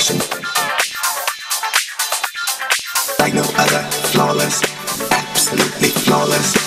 perfection. Like no other, flawless, absolutely flawless.